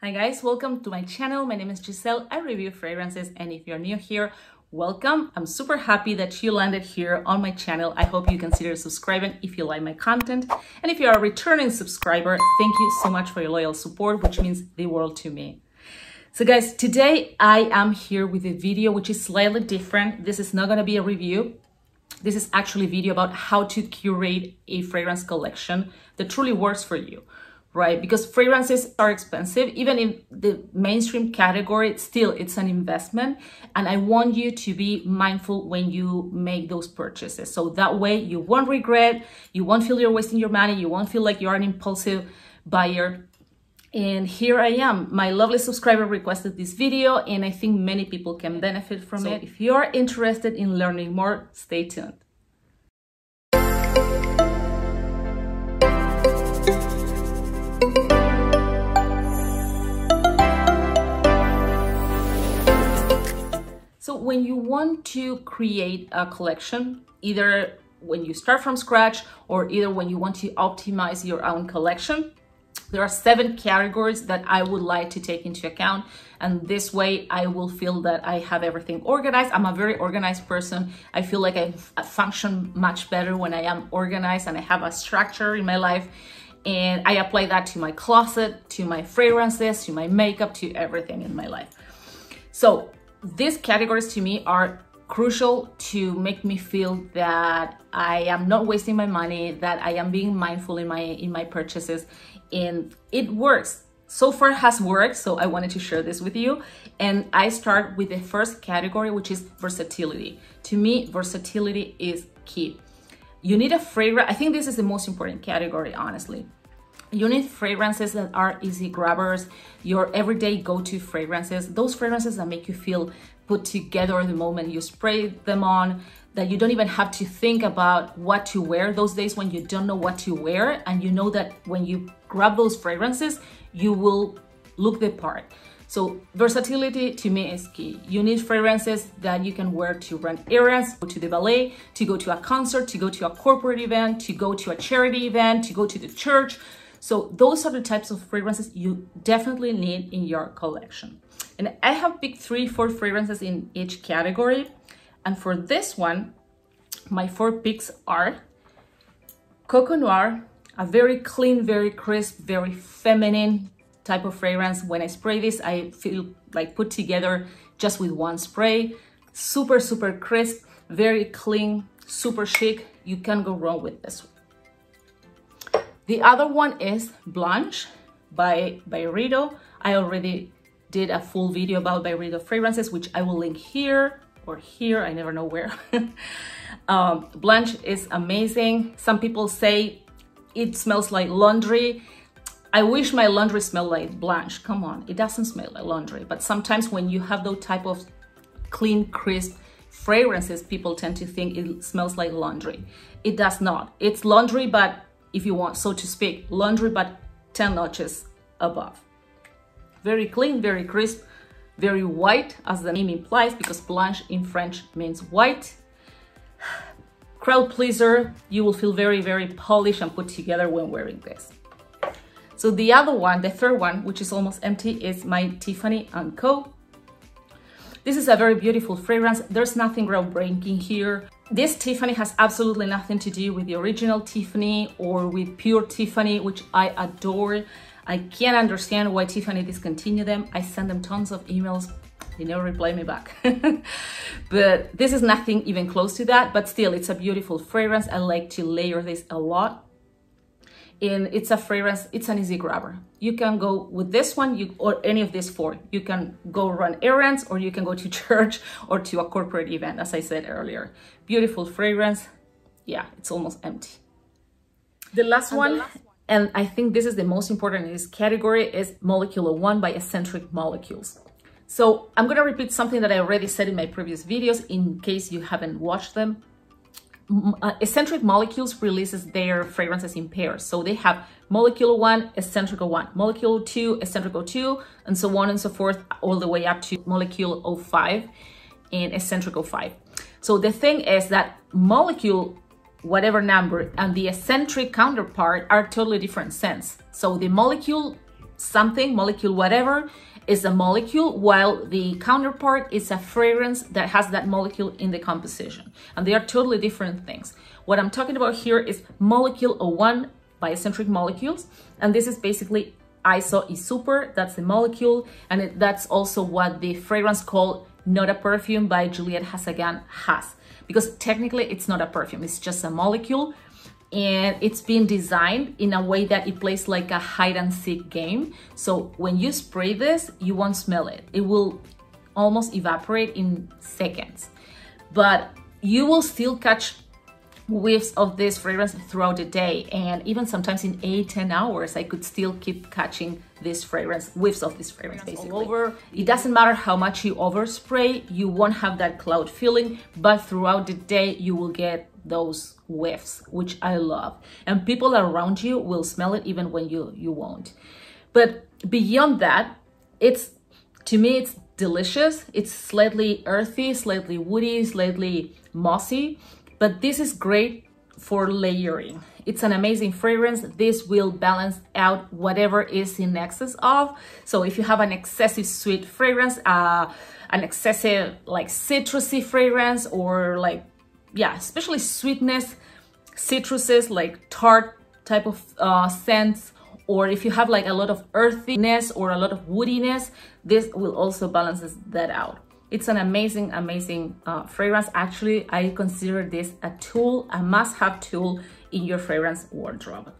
Hi guys, welcome to my channel. My name is Giselle. I review fragrances and if you're new here, welcome. I'm super happy that you landed here on my channel. I hope you consider subscribing if you like my content. And if you are a returning subscriber, thank you so much for your loyal support, which means the world to me. So guys, today I am here with a video which is slightly different. This is not going to be a review. This is actually a video about how to curate a fragrance collection that truly works for you right? Because fragrances are expensive, even in the mainstream category, still it's an investment. And I want you to be mindful when you make those purchases. So that way you won't regret, you won't feel you're wasting your money, you won't feel like you're an impulsive buyer. And here I am. My lovely subscriber requested this video and I think many people can benefit from so, it. If you're interested in learning more, stay tuned. So when you want to create a collection, either when you start from scratch or either when you want to optimize your own collection, there are seven categories that I would like to take into account. And this way I will feel that I have everything organized. I'm a very organized person. I feel like I function much better when I am organized and I have a structure in my life. And I apply that to my closet, to my fragrances, to my makeup, to everything in my life. So these categories to me are crucial to make me feel that I am not wasting my money, that I am being mindful in my in my purchases and it works. So far has worked, so I wanted to share this with you. And I start with the first category, which is versatility. To me, versatility is key. You need a fragrance. I think this is the most important category, honestly. You need fragrances that are easy grabbers, your everyday go-to fragrances, those fragrances that make you feel put together the moment you spray them on, that you don't even have to think about what to wear those days when you don't know what to wear. And you know that when you grab those fragrances, you will look the part. So versatility to me is key. You need fragrances that you can wear to run errands, go to the ballet, to go to a concert, to go to a corporate event, to go to a charity event, to go to the church, so those are the types of fragrances you definitely need in your collection. And I have picked three, four fragrances in each category. And for this one, my four picks are Coco Noir, a very clean, very crisp, very feminine type of fragrance. When I spray this, I feel like put together just with one spray. Super, super crisp, very clean, super chic. You can't go wrong with this one. The other one is Blanche by Byredo. I already did a full video about Byredo fragrances, which I will link here or here, I never know where. um, Blanche is amazing. Some people say it smells like laundry. I wish my laundry smelled like Blanche. Come on, it doesn't smell like laundry. But sometimes when you have those type of clean, crisp fragrances, people tend to think it smells like laundry. It does not. It's laundry, but if you want, so to speak, laundry, but 10 notches above. Very clean, very crisp, very white, as the name implies, because blanche in French means white. Crowd pleaser, you will feel very, very polished and put together when wearing this. So the other one, the third one, which is almost empty, is my Tiffany & Co. This is a very beautiful fragrance. There's nothing groundbreaking here. This Tiffany has absolutely nothing to do with the original Tiffany or with pure Tiffany, which I adore. I can't understand why Tiffany discontinued them. I send them tons of emails. They never reply me back. but this is nothing even close to that, but still it's a beautiful fragrance. I like to layer this a lot and it's a fragrance it's an easy grabber. You can go with this one you or any of these four. You can go run errands or you can go to church or to a corporate event as i said earlier. Beautiful fragrance. Yeah it's almost empty. The last one the last and i think this is the most important in this category is molecular one by Escentric Molecules. So i'm going to repeat something that i already said in my previous videos in case you haven't watched them Uh, Escentric Molecules releases their fragrances in pairs. So they have molecule one, eccentrical one, molecule two, eccentrical two, and so on and so forth, all the way up to molecule 05 and eccentrical 5. So the thing is that molecule, whatever number, and the eccentric counterpart are totally different scents. So the molecule something, molecule whatever, is a molecule, while the counterpart is a fragrance that has that molecule in the composition. And they are totally different things. What I'm talking about here is molecule 01 by Escentric Molecules. And this is basically iso e super, that's the molecule. And it, that's also what the fragrance called Not a Perfume by Juliette Has a Gun has. Because technically it's not a perfume, it's just a molecule and it's been designed in a way that it plays like a hide and seek game. So when you spray this, you won't smell it. It will almost evaporate in seconds, but you will still catch whiffs of this fragrance throughout the day. And even sometimes in eight, 10 hours, I could still keep catching this fragrance, whiffs of this fragrance basically. All over. It doesn't matter how much you overspray, you won't have that cloud feeling, but throughout the day, you will get those whiffs, which I love. And people around you will smell it even when you, you won't. But beyond that, it's, to me, it's delicious. It's slightly earthy, slightly woody, slightly mossy, but this is great for layering. It's an amazing fragrance. This will balance out whatever is in excess of. So if you have an excessive sweet fragrance, uh, an excessive like citrusy fragrance or like yeah, especially sweetness, citruses like tart type of uh, scents, or if you have like a lot of earthiness or a lot of woodiness, this will also balance that out. It's an amazing, amazing uh, fragrance. Actually, I consider this a tool, a must-have tool in your fragrance wardrobe.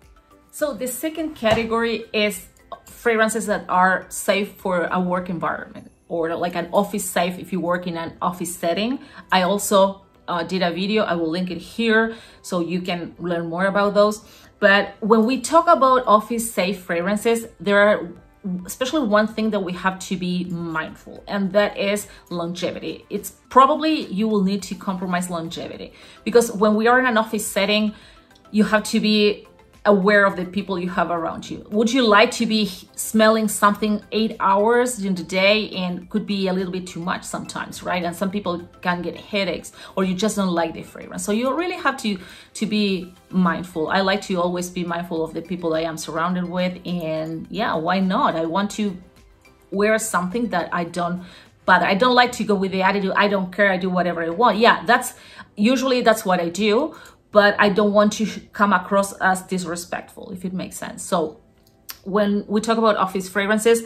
So the second category is fragrances that are safe for a work environment or like an office safe if you work in an office setting. I also uh, did a video. I will link it here so you can learn more about those. But when we talk about office safe fragrances, there are especially one thing that we have to be mindful and that is longevity it's probably you will need to compromise longevity because when we are in an office setting you have to be aware of the people you have around you. Would you like to be smelling something eight hours in the day and could be a little bit too much sometimes, right? And some people can get headaches or you just don't like the fragrance. So you really have to, to be mindful. I like to always be mindful of the people I am surrounded with. And yeah, why not? I want to wear something that I don't but I don't like to go with the attitude, I don't care, I do whatever I want. Yeah, that's usually that's what I do but I don't want to come across as disrespectful, if it makes sense. So when we talk about office fragrances,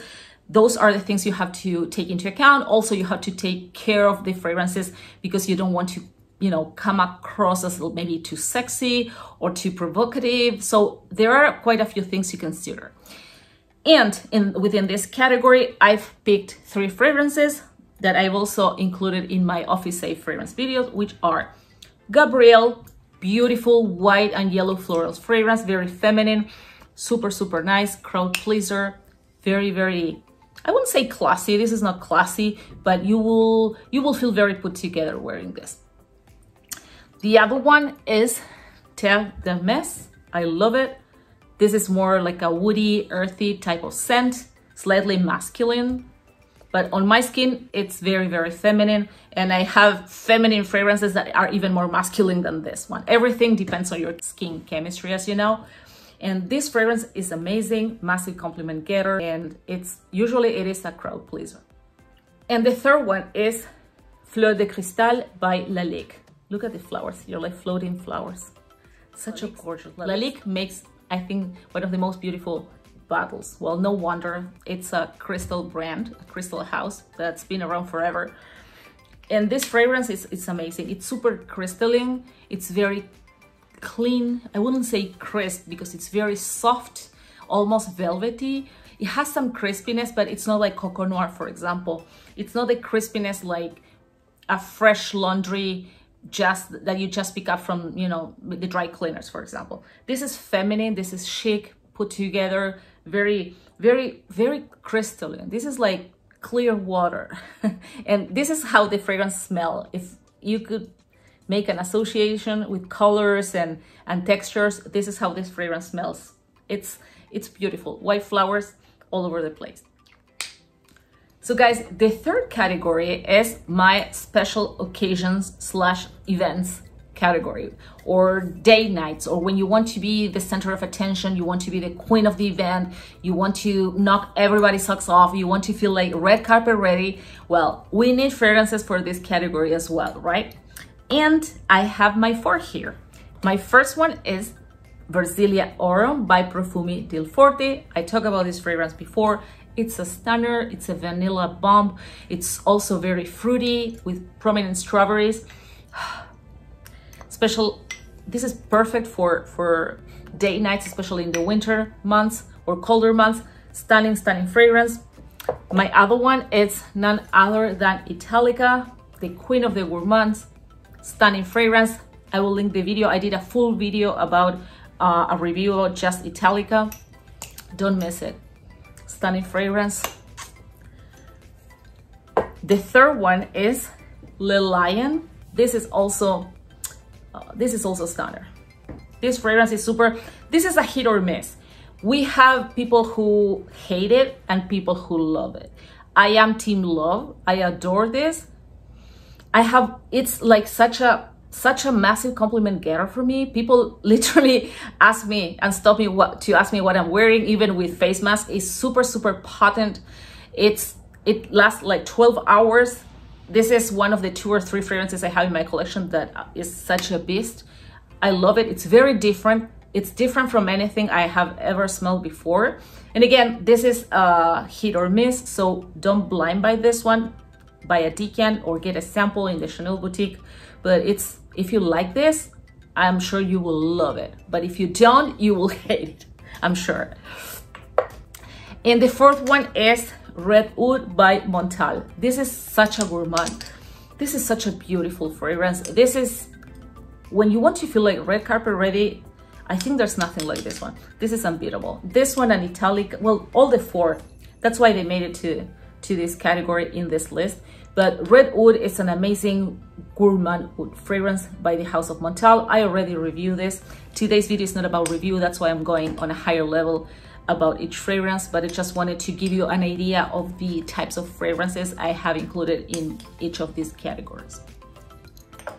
those are the things you have to take into account. Also, you have to take care of the fragrances because you don't want to, you know, come across as maybe too sexy or too provocative. So there are quite a few things you consider. And in within this category, I've picked three fragrances that I've also included in my office safe fragrance videos, which are Gabrielle, beautiful white and yellow florals fragrance, very feminine, super, super nice, crowd pleaser, very, very, I wouldn't say classy, this is not classy, but you will, you will feel very put together wearing this. The other one is Terre d'Hermès. I love it. This is more like a woody, earthy type of scent, slightly masculine, but on my skin, it's very, very feminine. And I have feminine fragrances that are even more masculine than this one. Everything depends on your skin chemistry, as you know. And this fragrance is amazing, massive compliment getter. And it's usually it is a crowd pleaser. And the third one is Fleur de Cristal by Lalique. Look at the flowers you're like floating flowers. Such a gorgeous. Lalique makes, I think, one of the most beautiful bottles. Well, no wonder. It's a crystal brand, a crystal house that's been around forever. And this fragrance is it's amazing. It's super crystalline. It's very clean. I wouldn't say crisp because it's very soft, almost velvety. It has some crispiness, but it's not like Coco Noir, for example. It's not a crispiness like a fresh laundry just that you just pick up from, you know, the dry cleaners, for example. This is feminine. This is chic, put together, very, very, very crystalline. This is like clear water. and this is how the fragrance smell. If you could make an association with colors and, and textures, this is how this fragrance smells. It's, it's beautiful. White flowers all over the place. So guys, the third category is my special occasions slash events category or day nights or when you want to be the center of attention you want to be the queen of the event you want to knock everybody's socks off you want to feel like red carpet ready well we need fragrances for this category as well right and i have my four here my first one is Versilia Oro by Profumi del Forte. I talked about this fragrance before. It's a stunner, it's a vanilla bomb. It's also very fruity with prominent strawberries. Special, this is perfect for, for day nights, especially in the winter months or colder months. Stunning, stunning fragrance. My other one is none other than Italica, the queen of the gourmands. Stunning fragrance. I will link the video. I did a full video about uh, a review of just Italica. Don't miss it. Stunning fragrance. The third one is Le Lion. This is also, uh, this is also stunner. This fragrance is super, this is a hit or miss. We have people who hate it and people who love it. I am team love. I adore this. I have, it's like such a such a massive compliment getter for me. People literally ask me and stop me what to ask me what I'm wearing, even with face mask. It's super, super potent. It's it lasts like 12 hours. This is one of the two or three fragrances I have in my collection that is such a beast. I love it. It's very different. It's different from anything I have ever smelled before. And again, this is a hit or miss, so don't blind buy this one. Buy a decant or get a sample in the Chanel boutique. But it's if you like this, I'm sure you will love it. But if you don't, you will hate it, I'm sure. And the fourth one is Red Oud by Montale. This is such a gourmand. This is such a beautiful fragrance. This is, when you want to feel like red carpet ready, I think there's nothing like this one. This is unbeatable. This one and Italic, well, all the four. That's why they made it to, to this category in this list. But Red Oud is an amazing gourmand oud fragrance by the House of Montale. I already reviewed this. Today's video is not about review, that's why I'm going on a higher level about each fragrance, but I just wanted to give you an idea of the types of fragrances I have included in each of these categories.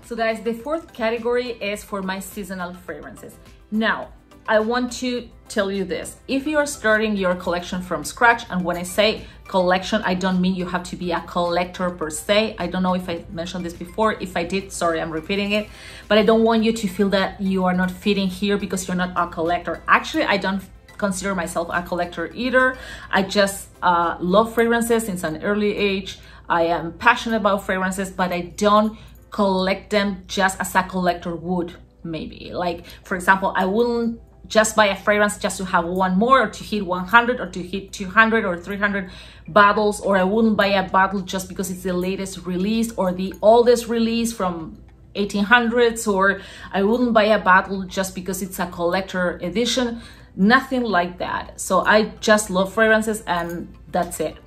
So guys, the fourth category is for my seasonal fragrances. Now, I want to tell you this. If you are starting your collection from scratch, and when I say collection, I don't mean you have to be a collector per se. I don't know if I mentioned this before. If I did, sorry, I'm repeating it. But I don't want you to feel that you are not fitting here because you're not a collector. Actually, I don't consider myself a collector either. I just uh, love fragrances since an early age. I am passionate about fragrances, but I don't collect them just as a collector would maybe. Like, for example, I wouldn't just buy a fragrance just to have one more or to hit 100 or to hit 200 or 300 bottles or I wouldn't buy a bottle just because it's the latest release or the oldest release from 1800s or I wouldn't buy a bottle just because it's a collector edition nothing like that so I just love fragrances and that's it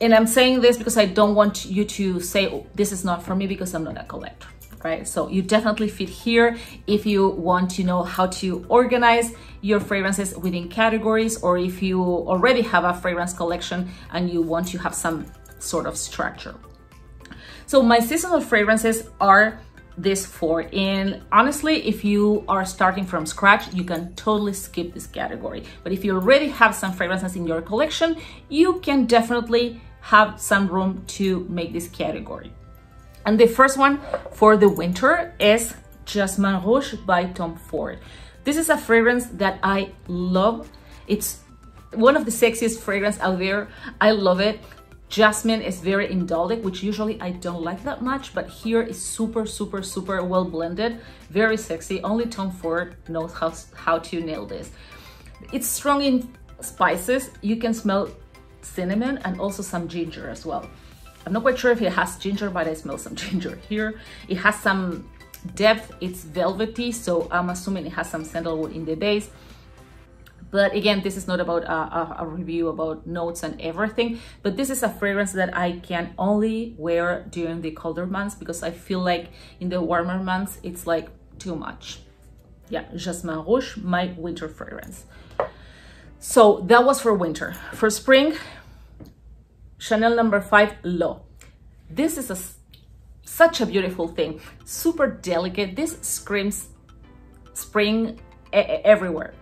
and I'm saying this because I don't want you to say oh, this is not for me because I'm not a collector right? So you definitely fit here if you want to know how to organize your fragrances within categories or if you already have a fragrance collection and you want to have some sort of structure. So my seasonal fragrances are this four and honestly if you are starting from scratch you can totally skip this category but if you already have some fragrances in your collection you can definitely have some room to make this category and the first one for the winter is Jasmine Rouge by Tom Ford. This is a fragrance that I love. It's one of the sexiest fragrance out there. I love it. Jasmine is very indolic, which usually I don't like that much, but here is super, super, super well blended, very sexy. Only Tom Ford knows how, how to nail this. It's strong in spices. You can smell cinnamon and also some ginger as well. I'm not quite sure if it has ginger, but I smell some ginger here. It has some depth, it's velvety, so I'm assuming it has some sandalwood in the base. But again, this is not about a, a, a, review about notes and everything, but this is a fragrance that I can only wear during the colder months because I feel like in the warmer months, it's like too much. Yeah, Jasmin Rouge, my winter fragrance. So that was for winter. For spring, Chanel number five, L'Eau. This is a such a beautiful thing. Super delicate. This screams spring everywhere.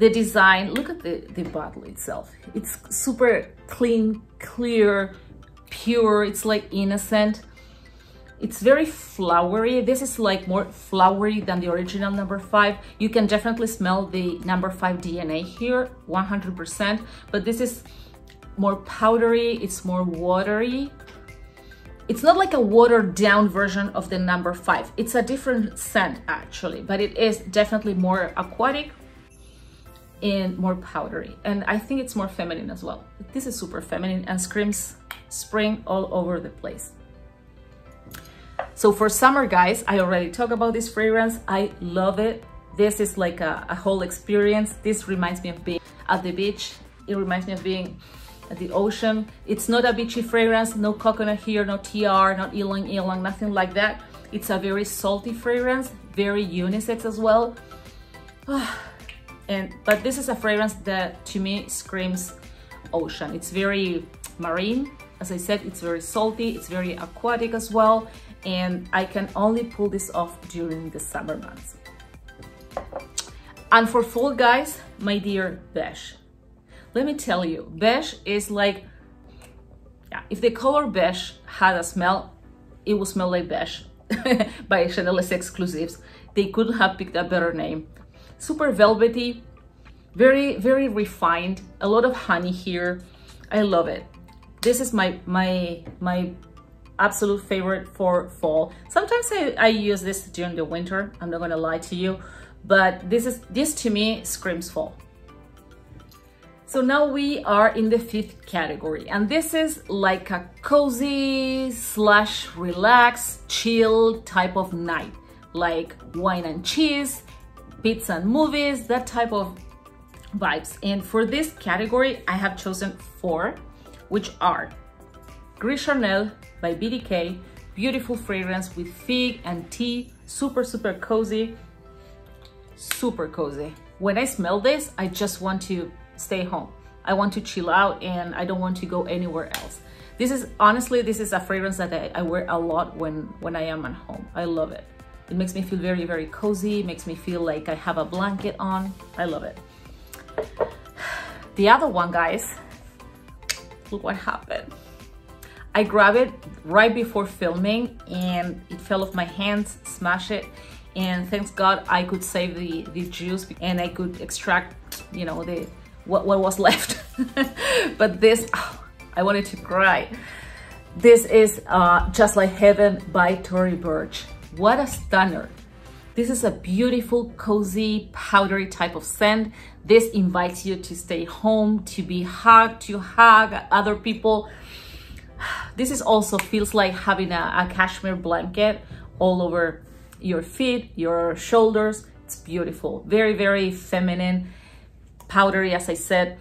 The design, look at the, the bottle itself. It's super clean, clear, pure. It's like innocent. It's very flowery. This is like more flowery than the original number five. You can definitely smell the number five DNA here, 100%, but this is more powdery, it's more watery. It's not like a watered down version of the number five. It's a different scent actually, but it is definitely more aquatic and more powdery. And I think it's more feminine as well. This is super feminine and screams spring all over the place. So for summer, guys, I already talked about this fragrance. I love it. This is like a, a whole experience. This reminds me of being at the beach. It reminds me of being at the ocean. It's not a beachy fragrance, no coconut here, no tiare, not ylang ylang, nothing like that. It's a very salty fragrance, very unisex as well. Ah, and But this is a fragrance that to me screams ocean. It's very marine. As I said, it's very salty, it's very aquatic as well and I can only pull this off during the summer months. And for fall guys, my dear beige. Let me tell you, beige is like, yeah, if the color beige had a smell, it would smell like beige by Chanel exclusives. They couldn't have picked a better name. Super velvety, very, very refined, a lot of honey here. I love it. This is my, my, my absolute favorite for fall. Sometimes I, I use this during the winter, I'm not gonna lie to you, but this is this to me screams fall. So now we are in the fifth category and this is like a cozy slash relax, chill type of night, like wine and cheese, pizza and movies, that type of vibes. And for this category, I have chosen four, which are Gris Charnel by BDK. Beautiful fragrance with fig and tea. Super, super cozy. Super cozy. When I smell this, I just want to stay home. I want to chill out and I don't want to go anywhere else. This is, honestly, this is a fragrance that I, I wear a lot when, when I am at home. I love it. It makes me feel very, very cozy. It makes me feel like I have a blanket on. I love it. The other one, guys, look what happened. I grabbed it right before filming and it fell off my hands, smashed it. And thanks God I could save the, the juice and I could extract, you know, the what, what was left. but this, oh, I wanted to cry. This is uh, Just Like Heaven by Tory Burch. What a stunner. This is a beautiful, cozy, powdery type of scent. This invites you to stay home, to be hugged, to hug other people this is also feels like having a, a cashmere blanket all over your feet, your shoulders. It's beautiful. Very, very feminine, powdery, as I said.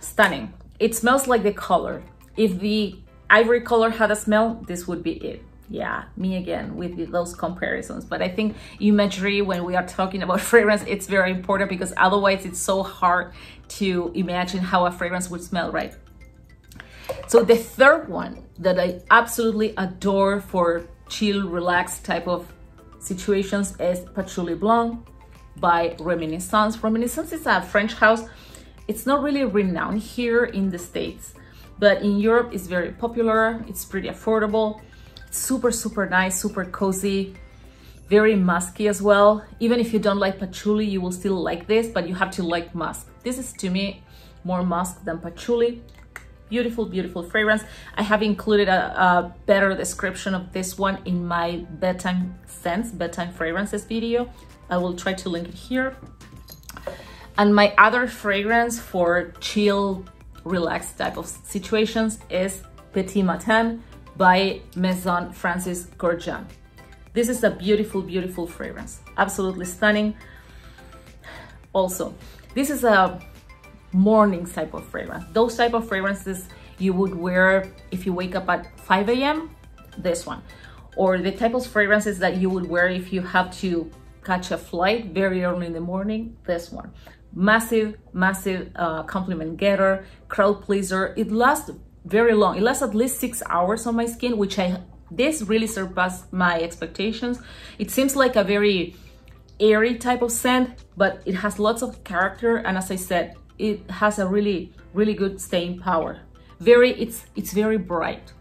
Stunning. It smells like the color. If the ivory color had a smell, this would be it. Yeah, me again with those comparisons. But I think imagery, when we are talking about fragrance, it's very important because otherwise it's so hard to imagine how a fragrance would smell, right? So the third one that I absolutely adore for chill, relaxed type of situations is Patchouli Blanc by Reminiscence. Reminiscence is a French house. It's not really renowned here in the States, but in Europe it's very popular. It's pretty affordable. Super, super nice, super cozy, very musky as well. Even if you don't like patchouli, you will still like this, but you have to like musk. This is to me more musk than patchouli beautiful, beautiful fragrance. I have included a, a, better description of this one in my bedtime scents, bedtime fragrances video. I will try to link it here. And my other fragrance for chill, relaxed type of situations is Petit Matin by Maison Francis Kurkdjian. This is a beautiful, beautiful fragrance. Absolutely stunning. Also, this is a morning type of fragrance. Those type of fragrances you would wear if you wake up at 5 a.m., this one. Or the type of fragrances that you would wear if you have to catch a flight very early in the morning, this one. Massive, massive uh, compliment getter, crowd pleaser. It lasts very long. It lasts at least six hours on my skin, which I This really surpassed my expectations. It seems like a very airy type of scent, but it has lots of character. And as I said, it has a really, really good staying power. Very, it's, it's very bright.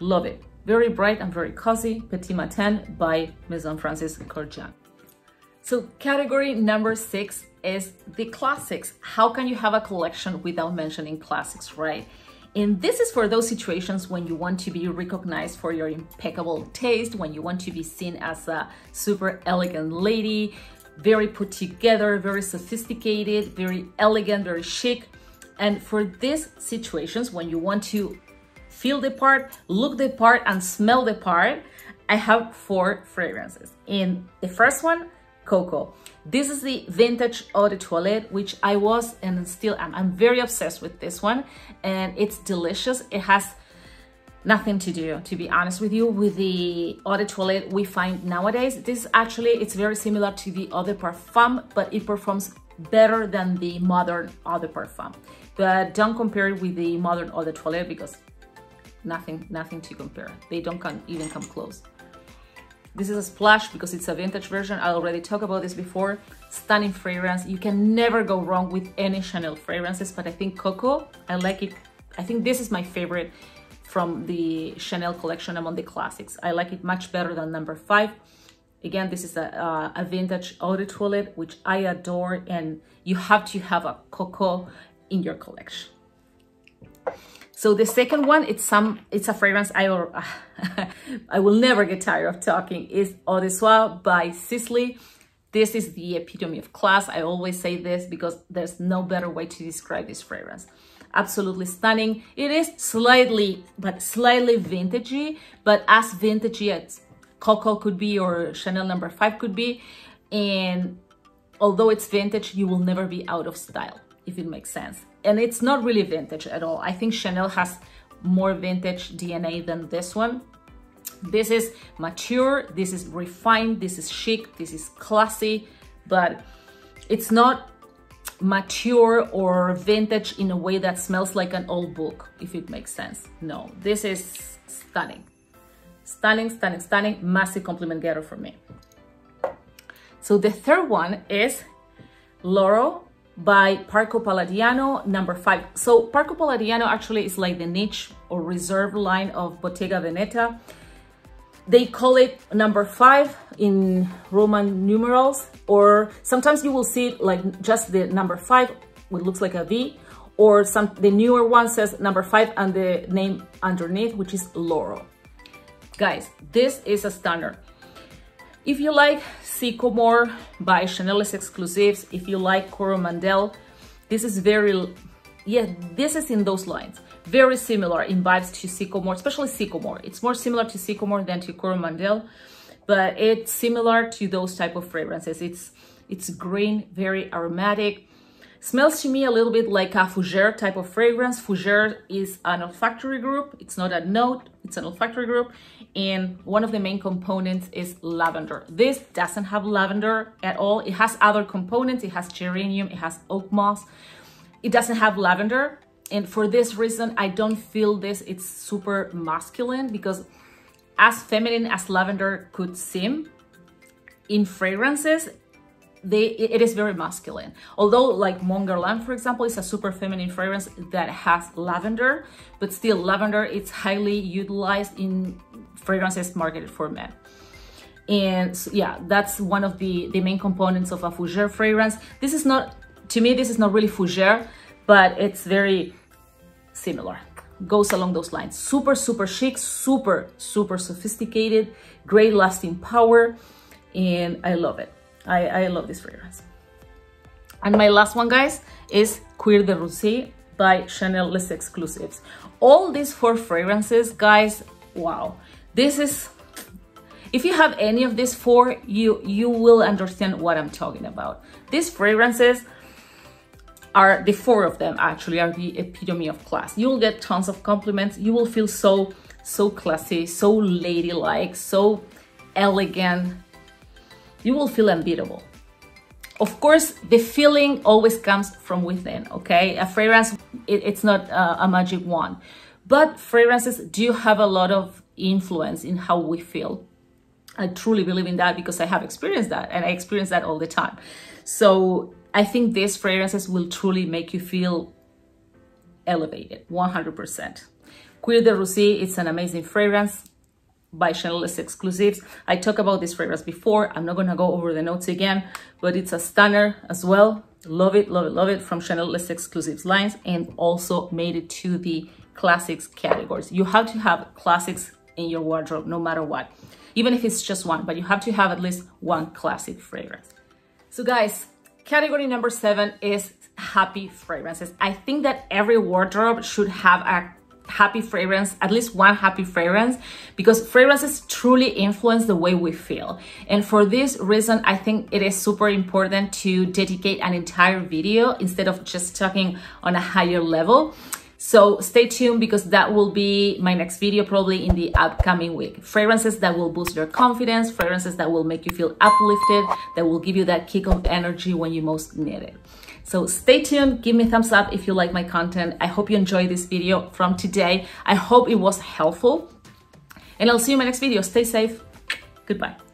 Love it. Very bright and very cozy. Petit Matin by Maison Francis Kurkdjian. So category number six is the classics. How can you have a collection without mentioning classics, right? And this is for those situations when you want to be recognized for your impeccable taste, when you want to be seen as a super elegant lady, very put together, very sophisticated, very elegant, very chic. And for these situations, when you want to feel the part, look the part, and smell the part, I have four fragrances. In the first one, Coco. This is the vintage eau de toilette, which I was and still am. I'm very obsessed with this one and it's delicious. It has nothing to do, to be honest with you, with the eau de toilette we find nowadays. This actually, it's very similar to the eau de parfum, but it performs better than the modern eau de parfum. But don't compare it with the modern eau de toilette because nothing, nothing to compare. They don't come, even come close. This is a splash because it's a vintage version. I already talked about this before. Stunning fragrance. You can never go wrong with any Chanel fragrances, but I think Coco, I like it. I think this is my favorite from the Chanel collection among the classics. I like it much better than number five. Again, this is a, uh, a vintage eau de toilette, which I adore, and you have to have a Coco in your collection. So the second one, it's some, it's a fragrance I will, I will never get tired of talking. Is Eau du Soir by Sisley. This is the epitome of class. I always say this because there's no better way to describe this fragrance. Absolutely stunning. It is slightly, but slightly vintagey, but as vintagey as Coco could be or Chanel number no. five could be. And although it's vintage, you will never be out of style, if it makes sense and it's not really vintage at all. I think Chanel has more vintage DNA than this one. This is mature, this is refined, this is chic, this is classy, but it's not mature or vintage in a way that smells like an old book, if it makes sense. No, this is stunning. Stunning, stunning, stunning, massive compliment getter for me. So the third one is Lauro by Parco Palladiano, number five. So Parco Palladiano actually is like the niche or reserve line of Bottega Veneta. They call it number five in Roman numerals, or sometimes you will see like just the number five, which looks like a V, or some the newer one says number five and the name underneath, which is Lauro. Guys, this is a stunner. If you like Sycomore by Chanel Exclusives, if you like Coromandel, this is very, yeah, this is in those lines. Very similar in vibes to Sycomore, especially Sycomore. It's more similar to Sycomore than to Coromandel, but it's similar to those type of fragrances. It's, it's green, very aromatic, Smells to me a little bit like a fougere type of fragrance. Fougere is an olfactory group. It's not a note, it's an olfactory group. And one of the main components is lavender. This doesn't have lavender at all. It has other components. It has geranium, it has oak moss. It doesn't have lavender. And for this reason, I don't feel this, it's super masculine because as feminine as lavender could seem, in fragrances, they it is very masculine although like Mon Guerlain for example is a super feminine fragrance that has lavender but still lavender it's highly utilized in fragrances marketed for men and so, yeah that's one of the the main components of a fougere fragrance this is not to me this is not really fougere but it's very similar goes along those lines super super chic super super sophisticated great lasting power and i love it I, I love this fragrance. And my last one, guys, is Cuir de Russie by Chanel Les Exclusives. All these four fragrances, guys, wow. This is, if you have any of these four, you, you will understand what I'm talking about. These fragrances are, the four of them actually, are the epitome of class. You will get tons of compliments. You will feel so, so classy, so ladylike, so elegant, you will feel unbeatable. Of course, the feeling always comes from within, okay? A fragrance, it, it's not uh, a magic wand, but fragrances do have a lot of influence in how we feel. I truly believe in that because I have experienced that and I experience that all the time. So I think these fragrances will truly make you feel elevated 100%. Cuir de Russie, it's an amazing fragrance by Chanel Les Exclusives. I talked about this fragrance before. I'm not going to go over the notes again, but it's a stunner as well. Love it, love it, love it from Chanel Les Exclusives lines and also made it to the classics categories. You have to have classics in your wardrobe no matter what, even if it's just one, but you have to have at least one classic fragrance. So guys, category number seven is happy fragrances. I think that every wardrobe should have a happy fragrance, at least one happy fragrance, because fragrances truly influence the way we feel. And for this reason, I think it is super important to dedicate an entire video instead of just talking on a higher level. So stay tuned because that will be my next video probably in the upcoming week. Fragrances that will boost your confidence, fragrances that will make you feel uplifted, that will give you that kick of energy when you most need it. So stay tuned, give me a thumbs up if you like my content. I hope you enjoyed this video from today. I hope it was helpful. And I'll see you in my next video. Stay safe. Goodbye.